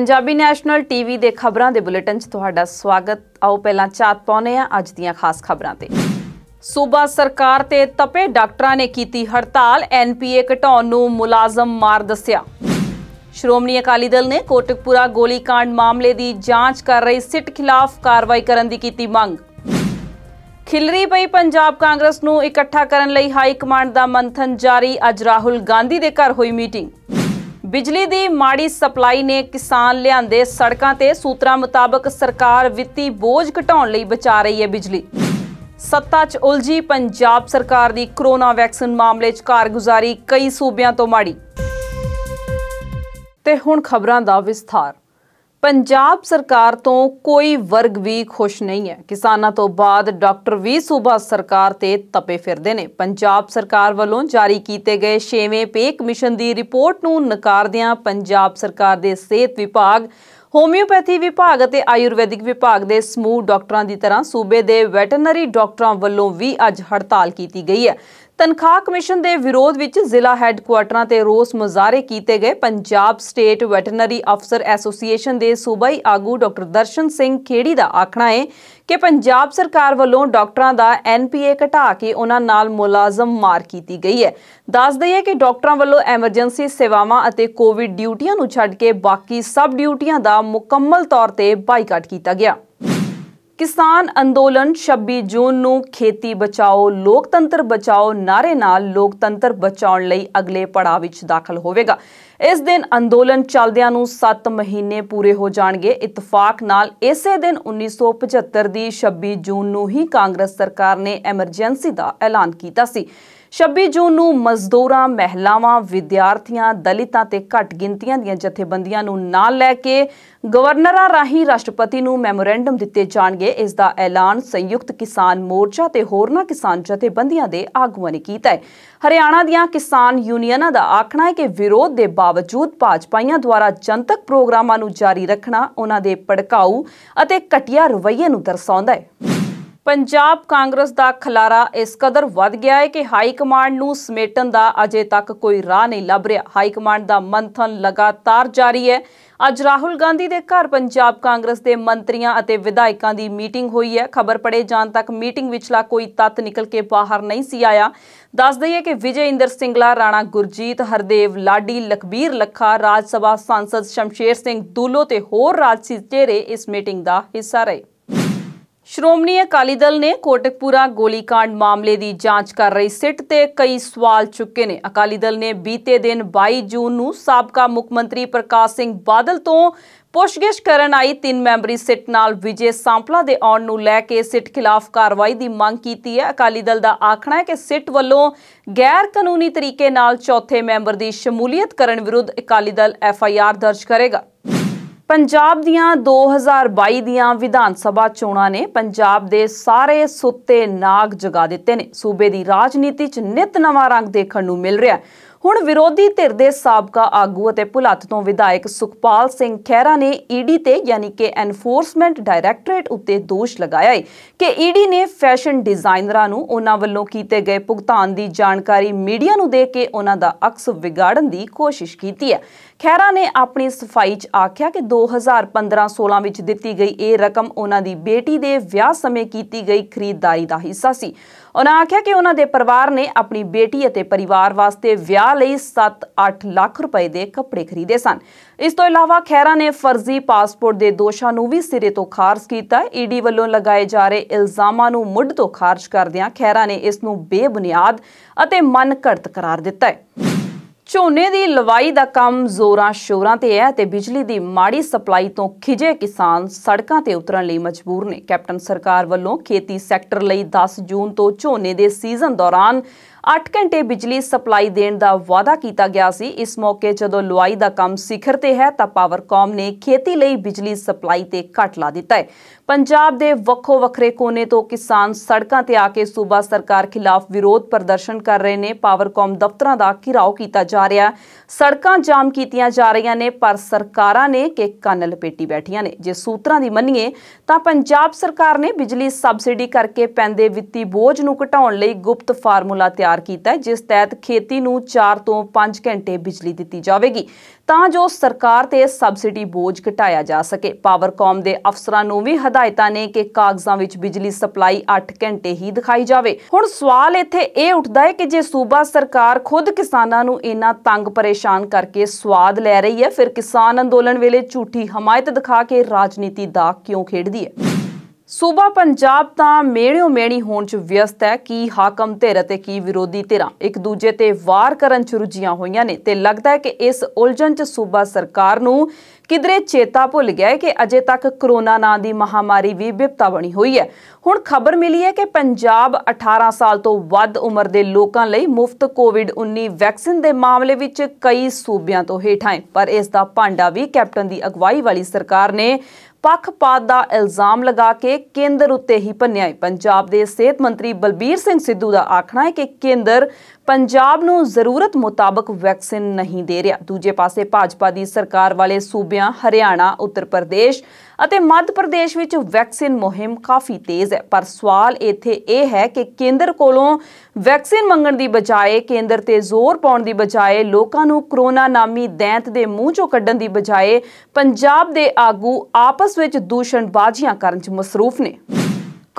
Punjabi national TV ਦੇ ਖਬਰਾਂ ਦੇ ਬੁਲੇਟਿਨ 'ਚ ਤੁਹਾਡਾ ਸਵਾਗਤ। ਆਓ ਪਹਿਲਾਂ ਚਾਤ ਪਾਉਨੇ ਆ ਅੱਜ ਦੀਆਂ ਖਾਸ ਖਬਰਾਂ ਤੇ। ਸੂਬਾ ਸਰਕਾਰ ਤੇ ਤਪੇ ਡਾਕਟਰਾਂ ਨੇ ਕੀਤੀ ਹੜਤਾਲ ਐਨਪੀਏ ਘਟਾਉਣ ਨੂੰ ਮੁਲਾਜ਼ਮ ਮਾਰ ਦੱਸਿਆ। ਸ਼੍ਰੋਮਣੀ ਅਕਾਲੀ ਦਲ ਨੇ ਕੋਟਕਪੂਰਾ ਗੋਲੀकांड ਮਾਮਲੇ ਦੀ ਜਾਂਚ ਕਰ ਰਹੀ ਸਿੱਟ ਖਿਲਾਫ ਕਾਰਵਾਈ ਕਰਨ ਦੀ ਕੀਤੀ ਮੰਗ। ਖਿਲਰੀ ਪਈ ਪੰਜਾਬ ਕਾਂਗਰਸ ਨੂੰ ਇਕੱਠਾ ਕਰਨ ਲਈ ਹਾਈ ਕਮਾਂਡ ਦਾ ਮੰਥਨ ਜਾਰੀ। ਅੱਜ ਰਾਹੁਲ ਗਾਂਧੀ ਦੇ ਘਰ ਹੋਈ ਮੀਟਿੰਗ। ਬਿਜਲੀ ਦੀ ਮਾੜੀ ਸਪਲਾਈ ਨੇ ਕਿਸਾਨ ਲਿਆਂਦੇ ਸੜਕਾਂ ਤੇ ਸੂਤਰਾਂ ਮੁਤਾਬਕ ਸਰਕਾਰ ਵਿੱਤੀ ਬੋਝ ਘਟਾਉਣ ਲਈ ਬਚਾ ਰਹੀ ਹੈ ਬਿਜਲੀ। ਸੱਤਾ 'ਚ ਉਲਝੀ ਪੰਜਾਬ ਸਰਕਾਰ ਦੀ ਕਰੋਨਾ ਵੈਕਸੀਨ ਮਾਮਲੇ 'ਚ ਕਾਰਗੁਜ਼ਾਰੀ ਕਈ ਸੂਬਿਆਂ ਤੋਂ ਮਾੜੀ। ਤੇ ਹੁਣ ਖਬਰਾਂ ਦਾ ਵਿਸਥਾਰ। ਪੰਜਾਬ ਸਰਕਾਰ ਤੋਂ ਕੋਈ ਵਰਗ ਵੀ ਖੁਸ਼ ਨਹੀਂ ਹੈ। ਕਿਸਾਨਾਂ ਤੋਂ ਬਾਅਦ ਡਾਕਟਰ ਵੀ ਸੂਬਾ ਸਰਕਾਰ ਤੇ ਤਪੇ ਫਿਰਦੇ ਨੇ। ਪੰਜਾਬ ਸਰਕਾਰ ਵੱਲੋਂ ਜਾਰੀ ਕੀਤੇ ਗਏ 6ਵੇਂ ਪੇ ਕਮਿਸ਼ਨ ਦੀ ਰਿਪੋਰਟ ਨੂੰ ਨਕਾਰਦਿਆਂ ਪੰਜਾਬ ਸਰਕਾਰ ਦੇ ਸਿਹਤ ਵਿਭਾਗ, ਹੋਮਿਓਪੈਥੀ ਵਿਭਾਗ ਅਤੇ ਆਯੁਰਵੈਦਿਕ ਵਿਭਾਗ ਦੇ ਸਮੂਹ ਡਾਕਟਰਾਂ ਦੀ ਤਰ੍ਹਾਂ ਸੂਬੇ ਦੇ ਵੈਟਰਨਰੀ ਡਾਕਟਰਾਂ ਵੱਲੋਂ ਵੀ ਅੱਜ ਹੜਤਾਲ ਕੀਤੀ ਗਈ ਹੈ। ਤਨਖਾਹ ਕਮਿਸ਼ਨ ਦੇ ਵਿਰੋਧ ਵਿੱਚ ਜ਼ਿਲ੍ਹਾ ਹੈੱਡਕੁਆਟਰਾਂ ਤੇ ਰੋਸ ਮੁਜ਼ਾਹਰੇ ਕੀਤੇ ਗਏ ਪੰਜਾਬ ਸਟੇਟ ਵੈਟਰਨਰੀ ਅਫਸਰ ਐਸੋਸੀਏਸ਼ਨ ਦੇ ਸੂਬਾਈ ਆਗੂ ਡਾਕਟਰ ਦਰਸ਼ਨ ਸਿੰਘ ਖੇੜੀ ਦਾ ਆਖਣਾ ਹੈ ਕਿ ਪੰਜਾਬ ਸਰਕਾਰ ਵੱਲੋਂ ਡਾਕਟਰਾਂ ਦਾ ਐਨਪੀਏ ਘਟਾ ਕੇ ਉਹਨਾਂ ਨਾਲ ਮੁਲਾਜ਼ਮ ਮਾਰ ਕੀਤੀ ਗਈ ਹੈ। ਦੱਸ ਦਈਏ ਕਿ ਡਾਕਟਰਾਂ ਵੱਲੋਂ ਐਮਰਜੈਂਸੀ ਸੇਵਾਵਾਂ ਅਤੇ ਕੋਵਿਡ ਡਿਊਟੀਆਂ ਨੂੰ ਛੱਡ ਕੇ ਬਾਕੀ ਸਭ ਡਿਊਟੀਆਂ ਦਾ ਮੁਕੰਮਲ ਤੌਰ ਤੇ ਬਾਈਕਾਟ ਕੀਤਾ ਗਿਆ। ਕਿਸਾਨ ਅੰਦੋਲਨ 26 ਜੂਨ ਨੂੰ ਖੇਤੀ ਬਚਾਓ, ਲੋਕਤੰਤਰ ਬਚਾਓ, ਨਾਰੇ ਨਾਲ ਲੋਕਤੰਤਰ ਬਚਾਉਣ ਲਈ ਅਗਲੇ ਪੜਾਅ ਵਿੱਚ ਦਾਖਲ ਹੋਵੇਗਾ। ਇਸ ਦਿਨ ਅੰਦੋਲਨ ਚੱਲਦਿਆਂ ਨੂੰ 7 ਮਹੀਨੇ ਪੂਰੇ ਹੋ ਜਾਣਗੇ। ਇਤਫਾਕ ਨਾਲ ਇਸੇ ਦਿਨ 1975 ਦੀ 26 ਜੂਨ ਨੂੰ ਹੀ ਕਾਂਗਰਸ ਸਰਕਾਰ ਨੇ ਐਮਰਜੈਂਸੀ ਦਾ ਐਲਾਨ ਕੀਤਾ ਸੀ। 26 ਜੂਨ ਨੂੰ ਮਜ਼ਦੂਰਾਂ, ਮਹਿਲਾਵਾਂ, ਵਿਦਿਆਰਥੀਆਂ, ਦਲਿਤਾਂ ਤੇ ਘੱਟ ਗਿਣਤੀਆਂ ਦੀਆਂ ਜਥੇਬੰਦੀਆਂ ਨੂੰ ਨਾਲ ਲੈ ਕੇ ਗਵਰਨਰਾਂ ਰਾਹੀਂ ਰਾਸ਼ਟਰਪਤੀ ਨੂੰ ਮੈਮੋਰੈਂਡਮ ਦਿੱਤੇ ਜਾਣਗੇ। ਇਸ ਦਾ ਐਲਾਨ ਸੰਯੁਕਤ ਕਿਸਾਨ ਮੋਰਚਾ ਤੇ ਹੋਰਨਾਂ ਕਿਸਾਨ ਜਥੇਬੰਦੀਆਂ ਦੇ ਆਗੂਆਂ ਨੇ ਕੀਤਾ ਹੈ। ਹਰਿਆਣਾ ਦੀਆਂ ਕਿਸਾਨ ਯੂਨੀਅਨਾਂ ਦਾ ਆਖਣਾ ਹੈ ਕਿ ਵਿਰੋਧ ਦੇ ਬਾਵਜੂਦ ਭਾਜਪਾਈਆਂ ਦੁਆਰਾ ਜਨਤਕ ਪ੍ਰੋਗਰਾਮਾਂ ਨੂੰ ਜਾਰੀ ਰੱਖਣਾ ਉਹਨਾਂ ਦੇ ਭੜਕਾਊ ਅਤੇ ਘਟੀਆ ਰਵੱਈਏ ਨੂੰ ਦਰਸਾਉਂਦਾ ਹੈ। ਪੰਜਾਬ ਕਾਂਗਰਸ ਦਾ ਖਲਾਰਾ ਇਸ ਕਦਰ ਵੱਧ ਗਿਆ ਹੈ ਕਿ ਹਾਈ ਕਮਾਂਡ ਨੂੰ ਸਮੇਟਣ ਦਾ ਅਜੇ ਤੱਕ ਕੋਈ ਰਾਹ ਨਹੀਂ ਲੱਭ ਰਿਹਾ। ਹਾਈ ਕਮਾਂਡ ਦਾ ਮੰਥਨ ਲਗਾਤਾਰ ਜਾਰੀ ਹੈ। ਅੱਜ ਰਾਹੁਲ ਗਾਂਧੀ ਦੇ ਘਰ ਪੰਜਾਬ ਕਾਂਗਰਸ ਦੇ ਮੰਤਰੀਆਂ ਅਤੇ ਵਿਧਾਇਕਾਂ ਦੀ ਮੀਟਿੰਗ ਹੋਈ ਹੈ। ਖਬਰ ਪੜੇ ਜਾਣ ਤੱਕ ਮੀਟਿੰਗ ਵਿਚਲਾ ਕੋਈ ਤੱਤ ਨਿਕਲ ਕੇ ਬਾਹਰ ਨਹੀਂ ਸੀ ਆਇਆ। ਦੱਸ ਦਈਏ ਕਿ ਵਿਜੇ ਇੰਦਰ ਸਿੰਗਲਾ, ਰਾਣਾ ਗੁਰਜੀਤ, ਹਰਦੇਵ ਲਾਡੀ, ਲਖਬੀਰ ਲੱਖਾ, ਰਾਜ ਸਭਾ ਸਾਂਸਦ ਸ਼ਮਸ਼ੇਰ ਸਿੰਘ ਦੂਲੋ ਤੇ ਹੋਰ ਰਾਜਸੀ ਚਿਹਰੇ ਇਸ ਮੀਟਿੰਗ ਦਾ ਹਿੱਸਾ ਰਹੇ। ਸ਼੍ਰੋਮਣੀ ਅਕਾਲੀ ਦਲ ਨੇ ਕੋਟਕਪੂਰਾ ਗੋਲੀकांड ਮਾਮਲੇ ਦੀ ਜਾਂਚ ਕਰ ਰਹੀ ਸਿੱਟ ਤੇ ਕਈ ਸਵਾਲ ਚੁੱਕੇ ਨੇ। ਅਕਾਲੀ ਦਲ ਨੇ ਬੀਤੇ ਦਿਨ 22 ਜੂਨ ਨੂੰ ਸਾਬਕਾ ਮੁੱਖ ਮੰਤਰੀ ਪ੍ਰਕਾਸ਼ ਸਿੰਘ ਬਾਦਲ ਤੋਂ ਪੁੱਛਗਿੱਛ ਕਰਨ ਆਈ ਤਿੰਨ ਮੈਂਬਰੀ ਸਿੱਟ ਨਾਲ ਵਿਜੇ ਸਾਂਪਲਾ ਦੇ ਆਉਣ ਨੂੰ ਲੈ ਕੇ ਸਿੱਟ ਖਿਲਾਫ ਕਾਰਵਾਈ ਦੀ ਮੰਗ ਕੀਤੀ ਹੈ। ਅਕਾਲੀ ਦਲ ਦਾ ਆਖਣਾ ਹੈ ਕਿ ਸਿੱਟ ਵੱਲੋਂ ਗੈਰ ਕਾਨੂੰਨੀ ਤਰੀਕੇ ਨਾਲ ਚੌਥੇ ਮੈਂਬਰ ਦੀ ਸ਼ਮੂਲੀਅਤ ਕਰਨ ਵਿਰੁੱਧ Akali Dal F I R ਦਰਜ ਕਰੇਗਾ। ਪੰਜਾਬ ਦੀਆਂ 2022 ਦੀਆਂ ਵਿਧਾਨ ਸਭਾ ਚੋਣਾਂ ਨੇ ਪੰਜਾਬ ਦੇ ਸਾਰੇ ਸੁੱਤੇ ਨਾਗ ਜਗਾ ਦਿੱਤੇ ਨੇ। ਸੂਬੇ ਦੀ ਰਾਜਨੀਤੀ 'ਚ ਨਿਤ ਨਵਾਂ ਰੰਗ ਦੇਖਣ ਨੂੰ ਮਿਲ ਰਿਹਾ ਹੈ। ਹੁਣ ਵਿਰੋਧੀ ਧਿਰ ਦੇ ਸਾਬਕਾ ਆਗੂ ਅਤੇ ਭੁਲੱਤ ਤੋਂ ਵਿਧਾਇਕ ਸੁਖਪਾਲ ਸਿੰਘ ਖਹਿਰਾ ਨੇ ਈਡੀ ਤੇ ਯਾਨੀ ਕਿ ਐਨਫੋਰਸਮੈਂਟ ਡਾਇਰੈਕਟੋਰੇਟ ਉੱਤੇ ਦੋਸ਼ ਲਗਾਇਆ ਹੈ ਕਿ ਈਡੀ ਨੇ ਫੈਸ਼ਨ ਡਿਜ਼ਾਈਨਰਾਂ ਨੂੰ ਉਹਨਾਂ ਵੱਲੋਂ ਕੀਤੇ ਗਏ ਭੁਗਤਾਨ ਦੀ ਜਾਣਕਾਰੀ ਮੀਡੀਆ ਨੂੰ ਦੇ ਕੇ ਉਹਨਾਂ ਦਾ ਅਕਸ ਵਿਗਾੜਨ ਦੀ ਕੋਸ਼ਿਸ਼ ਕੀਤੀ ਹੈ। ਖਹਿਰਾ ਨੇ ਆਪਣੀ ਸਫ਼ਾਈ 'ਚ ਆਖਿਆ ਕਿ 2015-16 ਵਿੱਚ ਦਿੱਤੀ ਗਈ ਇਹ ਰਕਮ ਉਹਨਾਂ ਦੀ ਬੇਟੀ ਦੇ ਵਿਆਹ ਸਮੇਂ ਕੀਤੀ ਗਈ ਖਰੀਦਦਾਰੀ ਦਾ ਹਿੱਸਾ ਸੀ। ਉਹਨਾਂ ਆਖਿਆ ਕਿ ਉਹਨਾਂ ਦੇ ਪਰਿਵਾਰ ਨੇ ਆਪਣੀ ਬੇਟੀ ਅਤੇ ਪਰਿਵਾਰ ਵਾਸਤੇ ਵਿਆਹ ਲਈ 7-8 ਲੱਖ ਰੁਪਏ ਦੇ ਕੱਪੜੇ ਖਰੀਦੇ ਸਨ। ਇਸ ਤੋਂ ਇਲਾਵਾ ਖੈਰਾ ਨੇ ਫਰਜ਼ੀ ਪਾਸਪੋਰਟ ਦੇ ਦੋਸ਼ਾਂ ਨੂੰ ਵੀ ਸਿਰੇ ਤੋਂ ਖਾਰਜ ਕੀਤਾ। ਈਡੀ ਵੱਲੋਂ ਲਗਾਏ ਜਾ ਰਹੇ ਇਲਜ਼ਾਮਾਂ ਨੂੰ ਮੁੱਢ ਤੋਂ ਖਾਰਜ ਕਰਦਿਆਂ ਖੈਰਾ ਨੇ ਇਸ ਨੂੰ ਬੇਬੁਨਿਆਦ ਅਤੇ ਮਨ ਘੜਤ ਕਰਾਰ ਦਿੱਤਾ ਹੈ। ਝੋਨੇ ਦੀ ਲਵਾਈ ਦਾ ਕੰਮ ਜ਼ੋਰਾਂ ਸ਼ੋਰਾਂ ਤੇ ਹੈ ਤੇ ਬਿਜਲੀ ਦੀ ਮਾੜੀ ਸਪਲਾਈ ਤੋਂ ਖਿਜੇ ਕਿਸਾਨ ਸੜਕਾਂ ਤੇ ਉਤਰਨ ਲਈ ਮਜਬੂਰ ਨੇ। ਕੈਪਟਨ ਸਰਕਾਰ ਵੱਲੋਂ ਖੇਤੀ ਸੈਕਟਰ ਲਈ 10 ਜੂਨ ਤੋਂ ਝੋਨੇ ਦੇ ਸੀਜ਼ਨ ਦੌਰਾਨ 8 ਘੰਟੇ ਬਿਜਲੀ ਸਪਲਾਈ ਦੇਣ ਦਾ ਵਾਅਦਾ ਕੀਤਾ ਗਿਆ ਸੀ। ਇਸ ਮੌਕੇ ਜਦੋਂ ਲੁਆਈ ਦਾ ਕੰਮ ਸਿਖਰ ਤੇ ਹੈ, ਤਾਂ ਪਾਵਰਕਾਮ ਨੇ ਖੇਤੀ ਲਈ ਬਿਜਲੀ ਸਪਲਾਈ ਤੇ ਘਟ ਲਾ ਦਿੱਤਾ ਹੈ। ਪੰਜਾਬ ਦੇ ਵੱਖੋ ਵੱਖਰੇ ਕੋਨੇ ਤੋਂ ਕਿਸਾਨ ਸੜਕਾਂ ਤੇ ਆ ਕੇ ਸੂਬਾ ਸਰਕਾਰ ਖਿਲਾਫ ਵਿਰੋਧ ਪ੍ਰਦਰਸ਼ਨ ਕਰ ਰਹੇ ਨੇ। ਪਾਵਰਕਾਮ ਦਫ਼ਤਰਾਂ ਦਾ ਘਿਰਾਓ ਕੀਤਾ ਜਾ ਰਿਹਾ ਸੜਕਾਂ ਜਾਮ ਕੀਤੀਆਂ ਜਾ ਰਹੀਆਂ ਨੇ, ਪਰ ਸਰਕਾਰਾਂ ਨੇ ਕਿ ਕੰਨ ਲਪੇਟੀ ਬੈਠੀਆਂ ਨੇ। ਜੇ ਸੂਤਰਾਂ ਦੀ ਮੰਨੀਏ, ਤਾਂ ਪੰਜਾਬ ਸਰਕਾਰ ਨੇ ਬਿਜਲੀ ਸਬਸਿਡੀ ਕਰਕੇ ਪੈਂਦੇ ਵਿੱਤੀ ਬੋਝ ਨੂੰ ਘਟਾਉਣ ਲਈ ਗੁਪਤ ਫਾਰਮੂਲਾ ਤਿਆਰ ਤਿਆਰ ਕੀਤਾ ਹੈ, ਜਿਸ ਤਹਿਤ ਖੇਤੀ ਨੂੰ 4 ਤੋਂ 5 ਘੰਟੇ ਬਿਜਲੀ ਦਿੱਤੀ ਜਾਵੇਗੀ, ਤਾਂ ਜੋ ਸਰਕਾਰ ਤੇ ਸਬਸਿਡੀ ਬੋਝ ਘਟਾਇਆ ਜਾ ਸਕੇ। ਪਾਵਰਕਾਮ ਦੇ ਅਫਸਰਾਂ ਨੂੰ ਵੀ ਹਦਾਇਤਾਂ ਨੇ ਕਿ ਕਾਗਜ਼ਾਂ ਵਿੱਚ ਬਿਜਲੀ ਸਪਲਾਈ 8 ਘੰਟੇ ਹੀ ਦਿਖਾਈ ਜਾਵੇ। ਹੁਣ ਸਵਾਲ ਇੱਥੇ ਇਹ ਉੱਠਦਾ ਹੈ ਕਿ ਜੇ ਸੂਬਾ ਸਰਕਾਰ ਖੁਦ ਕਿਸਾਨਾਂ ਨੂੰ ਇੰਨਾ ਤੰਗ ਪਰੇਸ਼ਾਨ ਕਰਕੇ ਸਵਾਦ ਲੈ ਰਹੀ ਹੈ, ਫਿਰ ਕਿਸਾਨ ਅੰਦੋਲਨ ਵੇਲੇ ਝੂਠੀ ਹਮਾਇਤ ਦਿਖਾ ਕੇ ਰਾਜਨੀਤੀ ਦਾ ਕਿਉਂ ਖੇਡਦੀ ਹੈ? ਸੂਬਾ ਪੰਜਾਬ ਤਾਂ ਮੇੜਿਓ ਮੇੜੀ ਹੋਣ 'ਚ ਵਿਅਸਤ ਹੈ। ਕੀ ਹਾਕਮ ਧਿਰ ਅਤੇ ਕੀ ਵਿਰੋਧੀ ਧਿਰਾਂ ਇੱਕ ਦੂਜੇ ਤੇ ਵਾਰ ਕਰਨ 'ਚ ਰੁੱਝੀਆਂ ਹੋਈਆਂ ਨੇ ਤੇ ਲੱਗਦਾ ਹੈ ਕਿ ਇਸ ਉਲਝਣ 'ਚ ਸੂਬਾ ਸਰਕਾਰ ਨੂੰ ਕਿਧਰੇ ਚੇਤਾ ਭੁੱਲ ਗਿਆ ਹੈ ਕਿ ਅਜੇ ਤੱਕ ਕਰੋਨਾ ਨਾਂ ਦੀ ਮਹਾਮਾਰੀ ਵੀ ਵਿਪਤਾ ਬਣੀ ਹੋਈ ਹੈ। ਹੁਣ ਖਬਰ ਮਿਲੀ ਹੈ ਕਿ ਪੰਜਾਬ 18 ਸਾਲ ਤੋਂ ਵੱਧ ਉਮਰ ਦੇ ਲੋਕਾਂ ਲਈ ਮੁਫਤ ਕੋਵਿਡ-19 ਵੈਕਸੀਨ ਦੇ ਮਾਮਲੇ ਵਿੱਚ ਕਈ ਸੂਬਿਆਂ ਤੋਂ ਹੇਠਾਂ ਹੈ। ਪਰ ਇਸ ਦਾ ਭਾਂਡਾ ਵੀ ਕੈਪਟਨ ਦੀ ਅਗਵਾਈ ਵਾਲੀ ਸਰਕਾਰ ਨੇ ਪੱਖਪਾਤ ਦਾ ਇਲਜ਼ਾਮ ਲਗਾ ਕੇ ਕੇਂਦਰ ਉੱਤੇ ਹੀ ਭੰਨਿਆ ਹੈ। ਪੰਜਾਬ ਦੇ ਸਿਹਤ ਮੰਤਰੀ ਬਲਬੀਰ ਸਿੰਘ ਸਿੱਧੂ ਦਾ ਆਖਣਾ ਹੈ ਕਿ ਕੇਂਦਰ ਪੰਜਾਬ ਨੂੰ ਜ਼ਰੂਰਤ ਮੁਤਾਬਕ ਵੈਕਸੀਨ ਨਹੀਂ ਦੇ ਰਿਹਾ। ਦੂਜੇ ਪਾਸੇ ਭਾਜਪਾ ਦੀ ਸਰਕਾਰ ਵਾਲੇ ਸੂਬਿਆਂ ਹਰਿਆਣਾ, ਉੱਤਰ ਪ੍ਰਦੇਸ਼ ਅਤੇ ਮੱਧ ਪ੍ਰਦੇਸ਼ ਵਿੱਚ ਵੈਕਸੀਨ ਮੁਹਿੰਮ ਕਾਫੀ ਤੇਜ਼ ਹੈ। ਪਰ ਸਵਾਲ ਇੱਥੇ ਇਹ ਹੈ ਕਿ ਕੇਂਦਰ ਕੋਲੋਂ ਵੈਕਸੀਨ ਮੰਗਣ ਦੀ ਬਜਾਏ, ਕੇਂਦਰ ਤੇ ਜ਼ੋਰ ਪਾਉਣ ਦੀ ਬਜਾਏ, ਲੋਕਾਂ ਨੂੰ ਕਰੋਨਾ ਨਾਮੀ ਦੈਂਤ ਦੇ ਮੂੰਹ ਚੋਂ ਕੱਢਣ ਦੀ ਬਜਾਏ ਪੰਜਾਬ ਦੇ ਆਗੂ ਆਪਸ ਵਿੱਚ ਦੂਸ਼ਣਬਾਜ਼ੀਆਂ ਕਰਨ 'ਚ ਮਸਰੂਫ ਨੇ।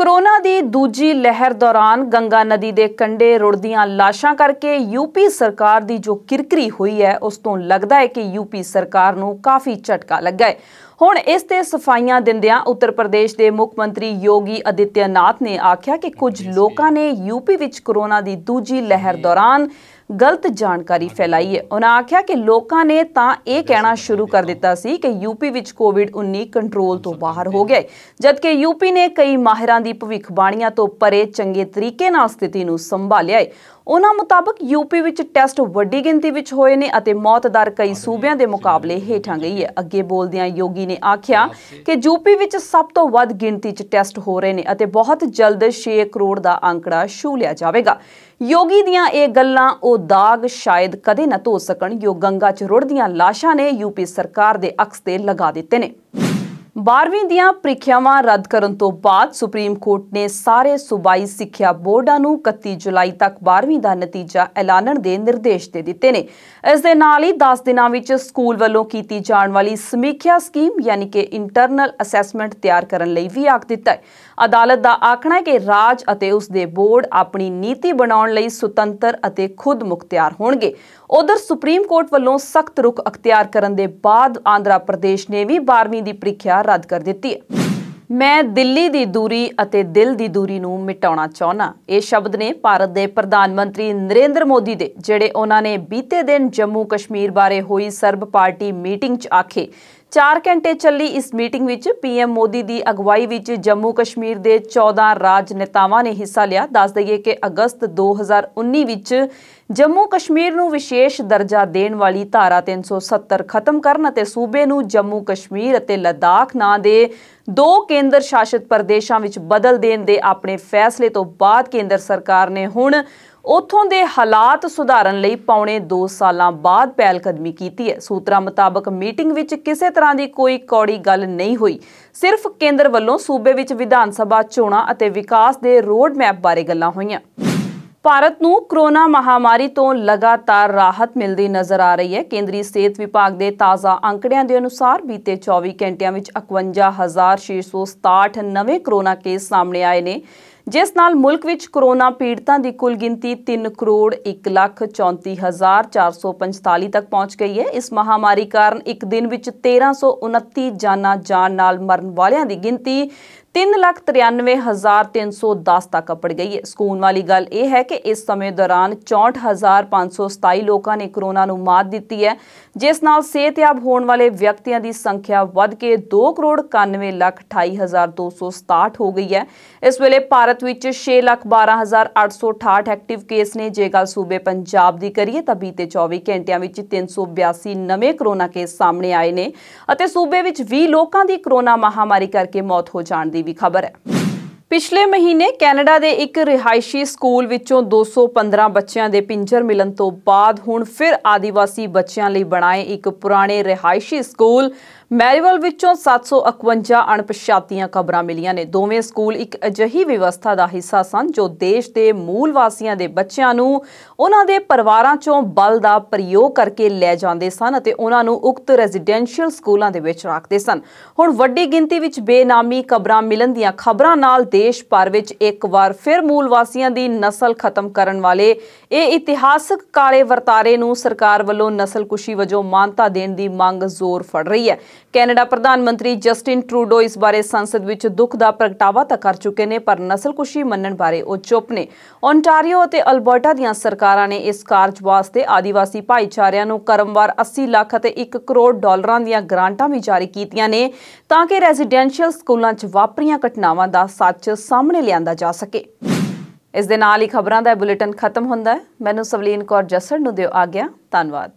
ਕੋਰੋਨਾ ਦੀ ਦੂਜੀ ਲਹਿਰ ਦੌਰਾਨ ਗੰਗਾ ਨਦੀ ਦੇ ਕੰਢੇ ਰੁੜਦੀਆਂ ਲਾਸ਼ਾਂ ਕਰਕੇ ਯੂਪੀ ਸਰਕਾਰ ਦੀ ਜੋ ਕਿਰਕਰੀ ਹੋਈ ਹੈ, ਉਸ ਤੋਂ ਲੱਗਦਾ ਹੈ ਕਿ ਯੂਪੀ ਸਰਕਾਰ ਨੂੰ ਕਾਫੀ ਝਟਕਾ ਲੱਗਾ ਹੈ। ਹੁਣ ਇਸ ਤੇ ਸਫਾਈਆਂ ਦਿੰਦਿਆਂ ਉੱਤਰ ਪ੍ਰਦੇਸ਼ ਦੇ ਮੁੱਖ ਮੰਤਰੀ ਯੋਗੀ ਅਦਿੱਤਿਆਨਾਥ ਨੇ ਆਖਿਆ ਕਿ ਕੁਝ ਲੋਕਾਂ ਨੇ ਯੂਪੀ ਵਿੱਚ ਕਰੋਨਾ ਦੀ ਦੂਜੀ ਲਹਿਰ ਦੌਰਾਨ ਗਲਤ ਜਾਣਕਾਰੀ ਫੈਲਾਈ ਹੈ। ਉਹਨਾਂ ਆਖਿਆ ਕਿ ਲੋਕਾਂ ਨੇ ਤਾਂ ਇਹ ਕਹਿਣਾ ਸ਼ੁਰੂ ਕਰ ਦਿੱਤਾ ਸੀ ਕਿ ਯੂਪੀ ਵਿੱਚ ਕੋਵਿਡ-19 ਕੰਟਰੋਲ ਤੋਂ ਬਾਹਰ ਹੋ ਗਿਆ ਜਦਕਿ ਯੂਪੀ ਨੇ ਕਈ ਮਾਹਿਰਾਂ ਦੀ ਭਵਿੱਖਬਾਣੀਆਂ ਤੋਂ ਪਰੇ ਚੰਗੇ ਤਰੀਕੇ ਨਾਲ ਸਥਿਤੀ ਨੂੰ ਸੰਭਾਲਿਆ ਹੈ। ਉਹਨਾਂ ਮੁਤਾਬਕ ਯੂਪੀ ਵਿੱਚ ਟੈਸਟ ਵੱਡੀ ਗਿਣਤੀ ਵਿੱਚ ਹੋਏ ਨੇ ਅਤੇ ਮੌਤ ਦਰ ਕਈ ਸੂਬਿਆਂ ਦੇ ਮੁਕਾਬਲੇ ਹੇਠਾਂ ਗਈ ਹੈ। ਅੱਗੇ ਬੋਲਦਿਆਂ ਯੋਗੀ ਨੇ ਆਖਿਆ ਕਿ ਯੂਪੀ ਵਿੱਚ ਸਭ ਤੋਂ ਵੱਧ ਗਿਣਤੀ 'ਚ ਟੈਸਟ ਹੋ ਰਹੇ ਨੇ ਅਤੇ ਬਹੁਤ ਜਲਦ 6 ਕਰੋੜ ਦਾ ਅੰਕੜਾ ਛੂ ਲਿਆ ਜਾਵੇਗਾ। ਯੋਗੀ ਦੀਆਂ ਇਹ ਗੱਲਾਂ ਉਹ ਦਾਗ ਸ਼ਾਇਦ ਕਦੇ ਨਾ ਧੋ ਸਕਣ। ਜੋ ਗੰਗਾ 'ਚ ਰੁੜਦੀਆਂ ਲਾਸ਼ਾਂ ਨੇ ਯੂਪੀ ਸਰਕਾਰ ਦੇ ਅਕਸ ਤੇ ਲਗਾ ਦਿੱਤੇ ਨੇ। 12ਵੀਂ ਦੀਆਂ ਪ੍ਰੀਖਿਆਵਾਂ ਰੱਦ ਕਰਨ ਤੋਂ ਬਾਅਦ ਸੁਪਰੀਮ ਕੋਰਟ ਨੇ ਸਾਰੇ ਸੂਬਾਈ ਸਿੱਖਿਆ ਬੋਰਡਾਂ ਨੂੰ 31 ਜੁਲਾਈ ਤੱਕ 12ਵੀਂ ਦਾ ਨਤੀਜਾ ਐਲਾਨਣ ਦੇ ਨਿਰਦੇਸ਼ ਦੇ ਦਿੱਤੇ ਨੇ। ਇਸ ਦੇ ਨਾਲ ਹੀ 10 ਦਿਨਾਂ ਵਿੱਚ ਸਕੂਲ ਵੱਲੋਂ ਕੀਤੀ ਜਾਣ ਵਾਲੀ ਸਮੀਖਿਆ ਸਕੀਮ, ਯਾਨੀ ਕਿ ਇੰਟਰਨਲ ਅਸੈਸਮੈਂਟ ਤਿਆਰ ਕਰਨ ਲਈ ਵੀ ਆਖ ਦਿੱਤਾ ਹੈ। ਅਦਾਲਤ ਦਾ ਆਖਣਾ ਹੈ ਕਿ ਰਾਜ ਅਤੇ ਉਸ ਦੇ ਬੋਰਡ ਆਪਣੀ ਨੀਤੀ ਬਣਾਉਣ ਲਈ ਸੁਤੰਤਰ ਅਤੇ ਖੁਦ ਮੁਖਤਿਆਰ ਹੋਣਗੇ। ਉਧਰ ਸੁਪਰੀਮ ਕੋਰਟ ਵੱਲੋਂ ਸਖਤ ਰੁਖ ਅਖਤਿਆਰ ਕਰਨ ਦੇ ਬਾਅਦ ਆਂਧਰਾ ਪ੍ਰਦੇਸ਼ ਨੇ ਵੀ 12ਵੀਂ ਦੀ ਪ੍ਰੀਖਿਆ ਰੱਦ ਕਰ ਦਿੱਤੀ ਹੈ। ਮੈਂ ਦਿੱਲੀ ਦੀ ਦੂਰੀ ਅਤੇ ਦਿਲ ਦੀ ਦੂਰੀ ਨੂੰ ਮਿਟਾਉਣਾ ਚਾਹਨਾ ਇਹ ਸ਼ਬਦ ਨੇ ਭਾਰਤ ਦੇ ਪ੍ਰਧਾਨ ਮੰਤਰੀ ਨਰਿੰਦਰ ਮੋਦੀ ਦੇ, ਜਿਹੜੇ ਉਹਨਾਂ ਨੇ ਬੀਤੇ ਦਿਨ ਜੰਮੂ ਕਸ਼ਮੀਰ ਬਾਰੇ ਹੋਈ ਸਰਬ ਪਾਰਟੀ ਮੀਟਿੰਗ 'ਚ ਆਖੇ। 4 ਘੰਟੇ ਚੱਲੀ ਇਸ ਮੀਟਿੰਗ ਵਿੱਚ ਪੀਐਮ ਮੋਦੀ ਦੀ ਅਗਵਾਈ ਵਿੱਚ ਜੰਮੂ ਕਸ਼ਮੀਰ ਦੇ 14 ਰਾਜ ਨੇਤਾਵਾਂ ਨੇ ਹਿੱਸਾ ਲਿਆ। ਦੱਸ ਦਈਏ ਕਿ ਅਗਸਤ 2019 ਵਿੱਚ ਜੰਮੂ ਕਸ਼ਮੀਰ ਨੂੰ ਵਿਸ਼ੇਸ਼ ਦਰਜਾ ਦੇਣ ਵਾਲੀ ਧਾਰਾ 370 ਖਤਮ ਕਰਨ ਅਤੇ ਸੂਬੇ ਨੂੰ ਜੰਮੂ ਕਸ਼ਮੀਰ ਅਤੇ ਲਦਾਖ ਨਾਂ ਦੇ ਦੋ ਕੇਂਦਰ ਸ਼ਾਸਿਤ ਪ੍ਰਦੇਸ਼ਾਂ ਵਿੱਚ ਬਦਲ ਦੇਣ ਦੇ ਆਪਣੇ ਫੈਸਲੇ ਤੋਂ ਬਾਅਦ ਕੇਂਦਰ ਸਰਕਾਰ ਨੇ ਹੁਣ ਉਥੋਂ ਦੇ ਹਾਲਾਤ ਸੁਧਾਰਨ ਲਈ ਪੌਣੇ 2 ਸਾਲਾਂ ਬਾਅਦ ਪਹਿਲ ਕਦਮੀ ਕੀਤੀ ਹੈ। ਸੂਤਰਾਂ ਮੁਤਾਬਕ ਮੀਟਿੰਗ ਵਿੱਚ ਕਿਸੇ ਤਰ੍ਹਾਂ ਦੀ ਕੋਈ ਕੌੜੀ ਗੱਲ ਨਹੀਂ ਹੋਈ। ਸਿਰਫ ਕੇਂਦਰ ਵੱਲੋਂ ਸੂਬੇ ਵਿੱਚ ਵਿਧਾਨ ਸਭਾ, ਚੋਣਾਂ ਅਤੇ ਵਿਕਾਸ ਦੇ ਰੋਡ ਮੈਪ ਬਾਰੇ ਗੱਲਾਂ ਹੋਈਆਂ। ਭਾਰਤ ਨੂੰ ਕਰੋਨਾ ਮਹਾਮਾਰੀ ਤੋਂ ਲਗਾਤਾਰ ਰਾਹਤ ਮਿਲਦੀ ਨਜ਼ਰ ਆ ਰਹੀ ਹੈ। ਕੇਂਦਰੀ ਸਿਹਤ ਵਿਭਾਗ ਦੇ ਤਾਜ਼ਾ ਅੰਕੜਿਆਂ ਦੇ ਅਨੁਸਾਰ ਬੀਤੇ 24 ਘੰਟਿਆਂ ਵਿੱਚ 51667 ਨਵੇਂ ਕਰੋਨਾ ਕੇਸ ਸਾਹਮਣੇ ਆਏ ਨੇ। ਜਿਸ ਨਾਲ ਮੁਲਕ ਵਿੱਚ ਕੋਰੋਨਾ ਪੀੜਤਾਂ ਦੀ ਕੁੱਲ ਗਿਣਤੀ 3 ਕਰੋੜ 134445 ਤੱਕ ਪਹੁੰਚ ਗਈ ਹੈ। ਇਸ ਮਹਾਮਾਰੀ ਕਾਰਨ ਇੱਕ ਦਿਨ ਵਿੱਚ 1329 ਜਾਨਾਂ ਜਾਣ ਨਾਲ ਮਰਨ ਵਾਲਿਆਂ ਦੀ ਗਿਣਤੀ 393310 ਤੱਕ ਅਪੜ ਗਈ ਹੈ। ਸਕੂਨ ਵਾਲੀ ਗੱਲ ਇਹ ਹੈ ਕਿ ਇਸ ਸਮੇਂ ਦੌਰਾਨ 64527 ਲੋਕਾਂ ਨੇ ਕਰੋਨਾ ਨੂੰ ਮਾਤ ਦਿੱਤੀ ਹੈ, ਜਿਸ ਨਾਲ ਸਿਹਤਯਾਬ ਹੋਣ ਵਾਲੇ ਵਿਅਕਤੀਆਂ ਦੀ ਸੰਖਿਆ ਵੱਧ ਕੇ 2 ਕਰੋੜ 91 ਲੱਖ 28267 ਹੋ ਗਈ ਹੈ। ਇਸ ਵੇਲੇ ਭਾਰਤ ਵਿੱਚ 6 ਲੱਖ 12868 ਐਕਟਿਵ ਕੇਸ ਨੇ। ਜੇ ਗੱਲ ਸੂਬੇ ਪੰਜਾਬ ਦੀ ਕਰੀਏ ਤਾਂ ਬੀਤੇ 24 ਘੰਟਿਆਂ ਵਿੱਚ 382 ਨਵੇਂ ਕਰੋਨਾ ਕੇਸ ਸਾਹਮਣੇ ਆਏ ਨੇ ਅਤੇ ਸੂਬੇ ਵਿੱਚ 20 ਲੋਕਾਂ ਦੀ ਕਰੋਨਾ ਮਹਾਮਾਰੀ ਕਰਕੇ ਮੌਤ ਹੋ ਜਾਣ ਦੀ ਵੀ ਖਬਰ ਹੈ। ਪਿਛਲੇ ਮਹੀਨੇ ਕੈਨੇਡਾ ਦੇ ਇੱਕ ਰਿਹਾਇਸ਼ੀ ਸਕੂਲ ਵਿੱਚੋਂ 215 ਬੱਚਿਆਂ ਦੇ ਪਿੰਜਰ ਮਿਲਣ ਤੋਂ ਬਾਅਦ ਹੁਣ ਫਿਰ ਆਦੀਵਾਸੀ ਬੱਚਿਆਂ ਲਈ ਬਣਾਏ ਇੱਕ ਪੁਰਾਣੇ ਰਿਹਾਇਸ਼ੀ ਸਕੂਲ। ਮੈਰੀਵਲ ਵਿੱਚੋਂ 751 ਅਣਪਛਾਤੀਆਂ ਖਬਰਾਂ ਮਿਲੀਆਂ ਨੇ। ਦੋਵੇਂ ਸਕੂਲ ਇੱਕ ਅਜਿਹੀ ਵਿਵਸਥਾ ਦਾ ਹਿੱਸਾ ਸਨ ਜੋ ਦੇਸ਼ ਦੇ ਮੂਲ ਵਾਸੀਆਂ ਦੇ ਬੱਚਿਆਂ ਨੂੰ ਉਹਨਾਂ ਦੇ ਪਰਿਵਾਰਾਂ ਚੋਂ ਬਲ ਦਾ ਪ੍ਰਯੋਗ ਕਰਕੇ ਲੈ ਜਾਂਦੇ ਸਨ ਅਤੇ ਉਹਨਾਂ ਨੂੰ ਉਕਤ ਰੈਜ਼ੀਡੈਂਸ਼ੀਅਲ ਸਕੂਲਾਂ ਦੇ ਵਿੱਚ ਰੱਖਦੇ ਸਨ। ਹੁਣ ਵੱਡੀ ਗਿਣਤੀ ਵਿੱਚ ਬੇਨਾਮੀ ਖਬਰਾਂ ਮਿਲਣ ਦੀਆਂ ਖਬਰਾਂ ਨਾਲ ਦੇਸ਼ ਭਰ ਵਿੱਚ ਇੱਕ ਵਾਰ ਫਿਰ ਮੂਲ ਵਾਸੀਆਂ ਦੀ ਨਸਲ ਖਤਮ ਕਰਨ ਵਾਲੇ ਇਹ ਇਤਿਹਾਸਕ ਕਾਲੇ ਵਰਤਾਰੇ ਨੂੰ ਸਰਕਾਰ ਵੱਲੋਂ ਨਸਲਕੁਸ਼ੀ ਵਜੋਂ ਮਾਨਤਾ ਦੇਣ ਦੀ ਮੰਗ ਜ਼ੋਰ ਫੜ ਰਹੀ ਹੈ। ਕੈਨੇਡਾ ਪ੍ਰਧਾਨ ਮੰਤਰੀ ਜਸਟਿਨ ਟਰੂਡੋ ਇਸ ਬਾਰੇ ਸੰਸਦ ਵਿੱਚ ਦੁੱਖ ਦਾ ਪ੍ਰਗਟਾਵਾ ਤਾਂ ਕਰ ਚੁੱਕੇ ਨੇ, ਪਰ ਨਸਲਕੁਸ਼ੀ ਮੰਨਣ ਬਾਰੇ ਉਹ ਚੁੱਪ ਨੇ। ਓਨਟਾਰੀਓ ਅਤੇ ਅਲਬਰਟਾ ਦੀਆਂ ਸਰਕਾਰਾਂ ਨੇ ਇਸ ਕਾਰਜ ਵਾਸਤੇ ਆਦੀਵਾਸੀ ਭਾਈਚਾਰਿਆਂ ਨੂੰ ਕਰਮਵਾਰ 80 ਲੱਖ ਅਤੇ 1 ਕਰੋੜ ਡਾਲਰਾਂ ਦੀਆਂ ਗ੍ਰਾਂਟਾਂ ਵੀ ਜਾਰੀ ਕੀਤੀਆਂ ਨੇ ਤਾਂ ਕਿ ਰੈਜ਼ੀਡੈਂਸ਼ੀਅਲ ਸਕੂਲਾਂ 'ਚ ਵਾਪਰੀਆਂ ਘਟਨਾਵਾਂ ਦਾ ਸੱਚ ਸਾਹਮਣੇ ਲਿਆਂਦਾ ਜਾ ਸਕੇ। ਇਸ ਦੇ ਨਾਲ ਹੀ ਖਬਰਾਂ ਦਾ ਬੁਲੇਟਿਨ ਖਤਮ ਹੁੰਦਾ ਹੈ। ਮੈਨੂੰ ਸਵਲੀਨ ਕੌਰ ਜਸਰ ਨੂੰ ਦਿਓ ਆਗਿਆ। ਧੰਨਵਾਦ।